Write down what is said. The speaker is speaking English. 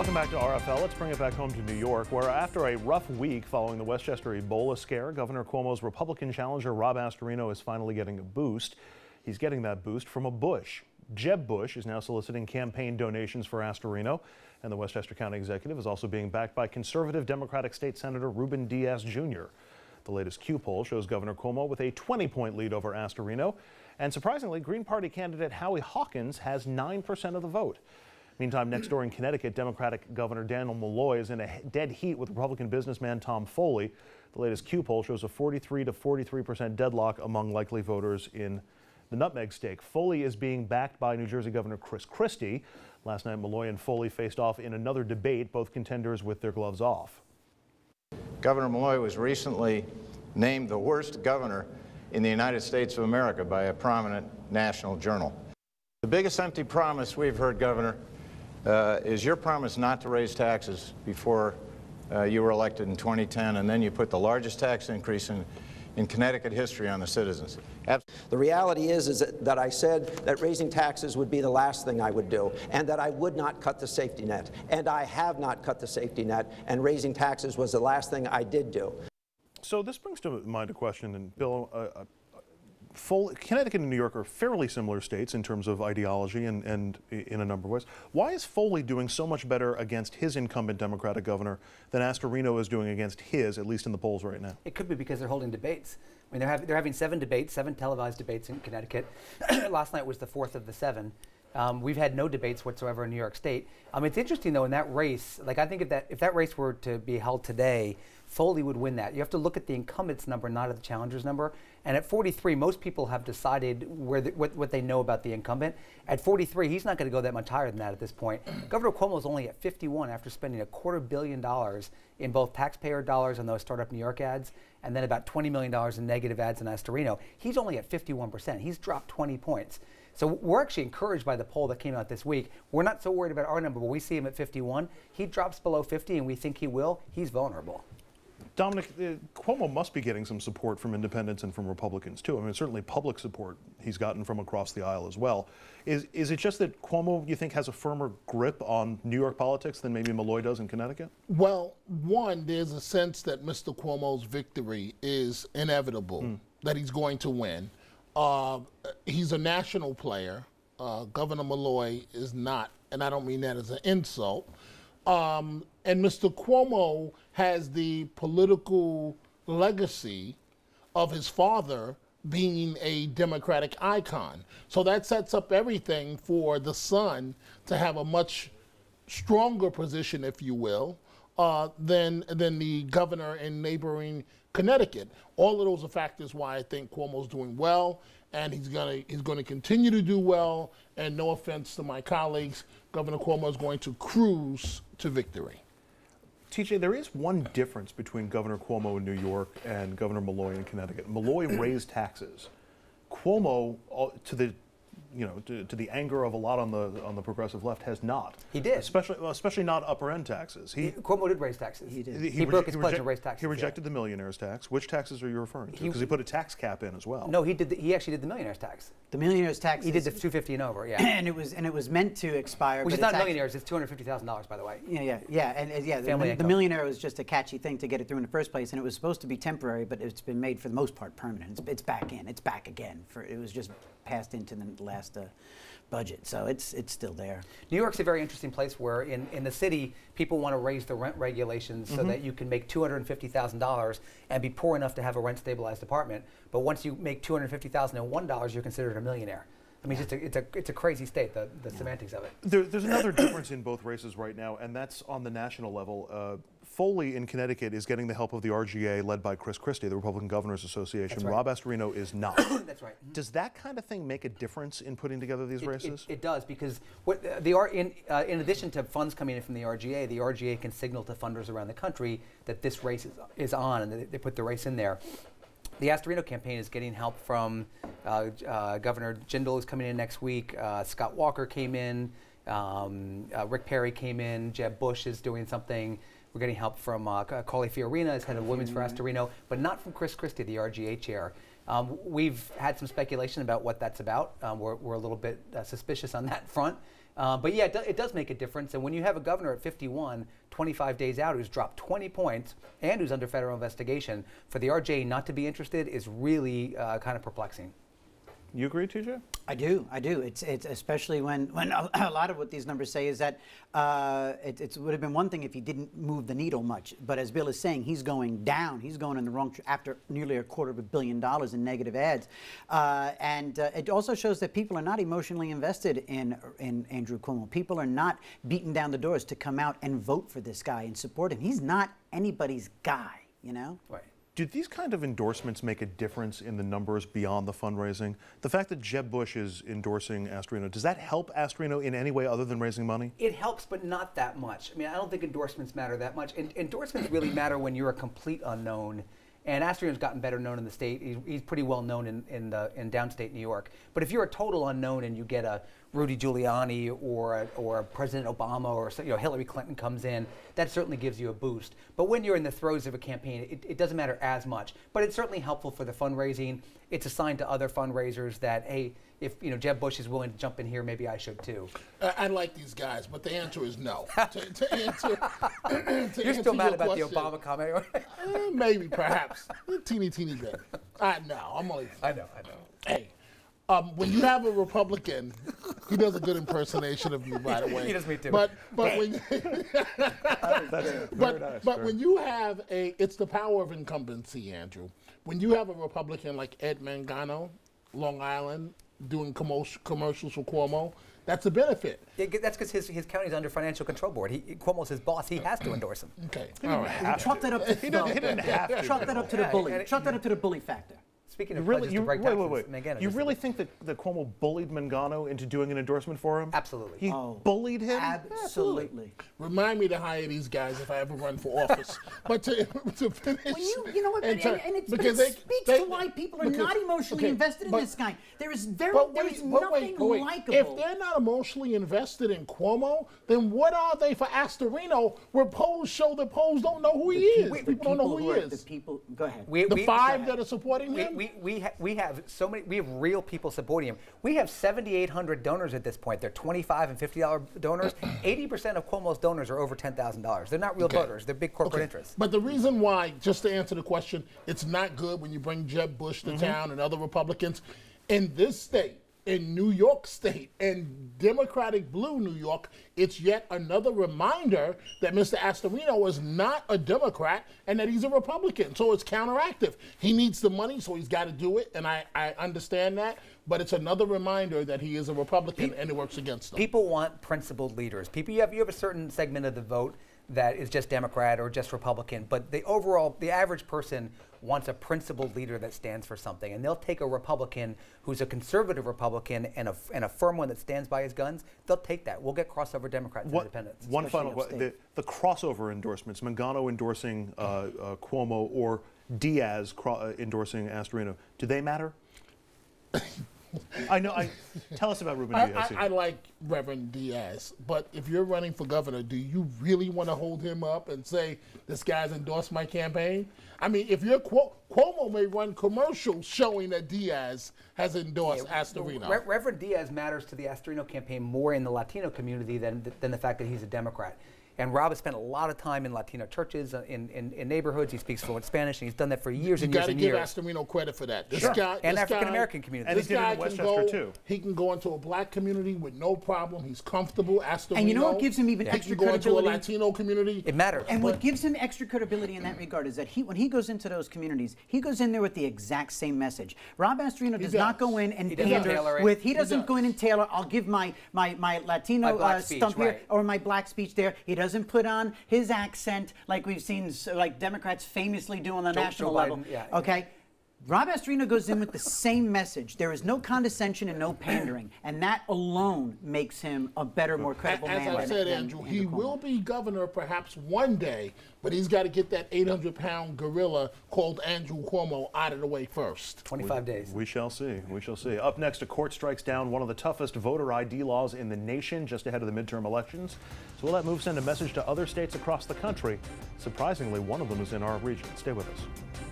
Welcome back to RFL. Let's bring it back home to New York, where after a rough week following the Westchester Ebola scare, Governor Cuomo's Republican challenger Rob Astorino is finally getting a boost. He's getting that boost from a Bush. Jeb Bush is now soliciting campaign donations for Astorino, and the Westchester County executive is also being backed by conservative Democratic State Senator Ruben Diaz Jr. The latest Q poll shows Governor Cuomo with a 20 point lead over Astorino, and surprisingly, Green Party candidate Howie Hawkins has 9% of the vote. Meantime, next door in Connecticut, Democratic Governor Daniel Malloy is in a dead heat with Republican businessman Tom Foley. The latest Q poll shows a 43 to 43 percent deadlock among likely voters in the nutmeg state. Foley is being backed by New Jersey Governor Chris Christie. Last night, Malloy and Foley faced off in another debate, both contenders with their gloves off. Governor Malloy was recently named the worst governor in the United States of America by a prominent national journal. The biggest empty promise we've heard, Governor, uh, is your promise not to raise taxes before uh, you were elected in 2010, and then you put the largest tax increase in, in Connecticut history on the citizens. The reality is, is that, that I said that raising taxes would be the last thing I would do, and that I would not cut the safety net. And I have not cut the safety net, and raising taxes was the last thing I did do. So this brings to mind a question, and Bill, uh, uh Full, Connecticut and New York are fairly similar states in terms of ideology and, and in a number of ways. Why is Foley doing so much better against his incumbent Democratic governor than Astorino is doing against his, at least in the polls right now? It could be because they're holding debates. I mean, they're, have, they're having seven debates, seven televised debates in Connecticut. Last night was the fourth of the seven. Um, we've had no debates whatsoever in New York State. Um, it's interesting though in that race. Like I think if that if that race were to be held today, Foley would win that. You have to look at the incumbents number, not at the challengers number. And at 43, most people have decided where the, what, what they know about the incumbent. At 43, he's not going to go that much higher than that at this point. Governor Cuomo is only at 51 after spending a quarter billion dollars in both taxpayer dollars on those startup New York ads, and then about 20 million dollars in negative ads in Astorino. He's only at 51 percent. He's dropped 20 points. So we're actually encouraged by the poll that came out this week. We're not so worried about our number, but we see him at 51. He drops below 50, and we think he will. He's vulnerable. Dominic, uh, Cuomo must be getting some support from independents and from Republicans too. I mean, certainly public support he's gotten from across the aisle as well. Is is it just that Cuomo, you think, has a firmer grip on New York politics than maybe Malloy does in Connecticut? Well, one, there's a sense that Mr. Cuomo's victory is inevitable, mm. that he's going to win. Uh, he's a national player. Uh, Governor Malloy is not, and I don't mean that as an insult. Um, and Mr. Cuomo has the political legacy of his father being a Democratic icon. So that sets up everything for the son to have a much stronger position, if you will, uh, than than the governor in neighboring Connecticut. All of those are factors why I think Cuomo's doing well, and he's gonna he's going to continue to do well. And no offense to my colleagues, Governor Cuomo is going to cruise to victory. TJ, there is one difference between Governor Cuomo in New York and Governor Malloy in Connecticut. Malloy raised taxes. Cuomo, uh, to the you know, to, to, the anger of a lot on the on the progressive left, has not. He did, especially especially not upper end taxes. He, Cuomo did raise taxes. He did. He, he broke his pledge to raise taxes. He rejected yeah. the millionaires tax. Which taxes are you referring to? Because he, he, put a tax cap in as well. No, he did. The, he actually did the millionaires tax. The millionaires tax. He did the 250 and over. Yeah, and it was and it was meant to expire. Which is not millionaires. It's 250 thousand dollars, by the way. Yeah, yeah, yeah, and yeah. The, the, millionaire was just a catchy thing to get it through in the first place, and it was supposed to be temporary, but it's been made for the most part permanent. It's, it's back in. It's back again. For it was just passed into the last. Uh, budget. So it's it's still there. New York's a very interesting place where in, in the city people want to raise the rent regulations mm -hmm. so mm-hmm. that you can make two hundred and fifty thousand dollars and be poor enough to have a rent stabilized apartment. But once you make two hundred fifty thousand and one dollars, you're considered a millionaire. I mean, it's, a, it's, a, it's a crazy state, the, the yeah. semantics of it. There, there's another difference in both races right now, and that's on the national level. Uh, Foley in Connecticut is getting the help of the RGA led by Chris Christie, the Republican Governors Association. Right. Rob Astorino is not. that's right. Does that kind of thing make a difference in putting together these it, races? It, it, does because what uh, the in uh, in addition to funds coming in from the RGA, the RGA can signal to funders around the country that this race is, is on, and they, they put the race in there. The Astorino campaign is getting help from uh, uh, Governor Jindal is coming in next week. Uh, Scott Walker came in. Um, uh, Rick Perry came in. Jeb Bush is doing something. We're getting help from uh, Carly Fiorina as head of Women's for Astorino, but not from Chris Christie, the RGA chair. Um, we've had some speculation about what that's about. Um, we're, we're, a little bit uh, suspicious on that front. Uh, but yeah, it, do, it, does make a difference. And when you have a governor at 51, 25 days out, who's dropped 20 points and who's under federal investigation, for the RGA not to be interested is really uh, kind of perplexing. You agree, TJ? I do. I do. It's it's especially when when a, a lot of what these numbers say is that uh, it, it, would have been one thing if he didn't move the needle much. But as Bill is saying, he's going down. He's going in the wrong after nearly a quarter of a billion dollars in negative ads, uh, and uh, it also shows that people are not emotionally invested in in Andrew Cuomo. People are not beating down the doors to come out and vote for this guy and support him. He's not anybody's guy. You know. Right. Do these kind of endorsements make a difference in the numbers beyond the fundraising? The fact that Jeb Bush is endorsing Astorino, does that help Astorino in any way other than raising money? It helps, but not that much. I mean, I don't think endorsements matter that much. En- endorsements really matter when you're a complete unknown and Astorino's gotten better known in the state. He's, he's pretty well known in, in, the, in downstate New York. But if you're a total unknown and you get a Rudy Giuliani or or President Obama or you know, Hillary Clinton comes in, that certainly gives you a boost. But when you're in the throes of a campaign, it, it doesn't matter as much. But it's certainly helpful for the fundraising. It's a sign to other fundraisers that, hey, if you know Jeb Bush is willing to jump in here, maybe I should too. Uh, I like these guys, but the answer is no. to, to answer, to You're still mad about question, the Obama comment, uh, maybe, perhaps, a teeny, teeny bit. I know. I'm only. I know. I know. Hey. Um, when you have a Republican, he does a good impersonation of you, by the way. he does me too. But but when but, nice, but when you have a, it's the power of incumbency, Andrew. When you have a Republican like Ed Mangano, Long Island, doing commercials for Cuomo, that's a benefit. Yeah, that's because his, his county's under financial control board. He, Cuomo's his boss. He has to endorse him. Okay. All right. Chalk that up to, he didn't, he didn't have to. Chalk that up to the bully. Chalk that up to the bully factor. Speaking of really, you, wait, wait, wait. you really think that, that Cuomo bullied Mangano into doing an endorsement for him? Absolutely. He oh, bullied him? Absolutely. Remind me to hire these guys if I ever run for office. but to, to finish. Well, you, you know what? And, and, and it, because it speaks they, to why people are because, not emotionally okay, invested in but, this guy. There is very, there is nothing wait, likable. If they're not emotionally invested in Cuomo, then what are they for Astorino? Where polls show that polls don't know who he is. People, don't know who he is. The people, go ahead. the five that are supporting him. We we we have have so many, we have real people supporting him. We have 7,800 donors at this point. They're 25 and $50 donors. 80% of Cuomo's donors are over $10,000. They're not real okay. voters. They're big corporate okay. interests. But the reason why, just to answer the question, it's not good when you bring Jeb Bush to mm-hmm. town and other Republicans. In this state, in New York State and Democratic blue New York, it's yet another reminder that Mr. Astorino is not a Democrat and that he's a Republican. So it's counteractive. He needs the money, so he's got to do it, and I, I understand that. But it's another reminder that he is a Republican and it works against them. People want principled leaders. People, you have, you have a certain segment of the vote that is just Democrat or just Republican, but the overall, the average person wants a principled leader that stands for something. And they'll take a Republican who's a conservative Republican and a, and a firm one that stands by his guns. They'll take that. We'll get crossover Democrats what, and independents. One final the, the, crossover endorsements, Mangano endorsing uh, uh, Cuomo or Diaz uh, endorsing Astorino, do they matter? I know. I, tell us about Ruben I, Diaz. I, I, like Reverend Diaz, but if you're running for governor, do you really want to hold him up and say this guy's endorsed my campaign? I mean, if you're Cuomo may run commercials showing that Diaz has endorsed yeah, Astorino. Re- Reverend Diaz matters to the Astorino campaign more in the Latino community than than the fact that he's a Democrat. And Rob has spent a lot of time in Latino churches, uh, in, in, in, neighborhoods. He speaks fluent Spanish, and he's done that for years you and years and years. You got to give Astorino credit for that. This sure. guy, and African American community. And this guy can go, too. He can go into a black community with no problem. He's comfortable. Astorino. And you know what gives him even yeah. extra he can go into a Latino community. It matters. And what gives him extra credibility in that regard is that he, when he goes into those communities, he goes in there with the exact same message. Rob Astorino does, does, not go in and pander with. He doesn't he does. go in and tailor. I'll give my my my Latino my uh, stump right. here or my black speech there. He doesn't put on his accent like we've seen like Democrats famously do on the Joe, national Joe level. Yeah. Okay. Rob Astorino goes in with the same message. There is no condescension and no pandering, and that alone makes him a better, more credible as man. As I said, than, Andrew, he will be governor perhaps one day, but he's got to get that 800-pound gorilla called Andrew Cuomo out of the way first. 25 we, days. We shall see. We shall see. Up next, a court strikes down one of the toughest voter ID laws in the nation just ahead of the midterm elections. So will that move send a message to other states across the country? Surprisingly, one of them is in our region. Stay with us.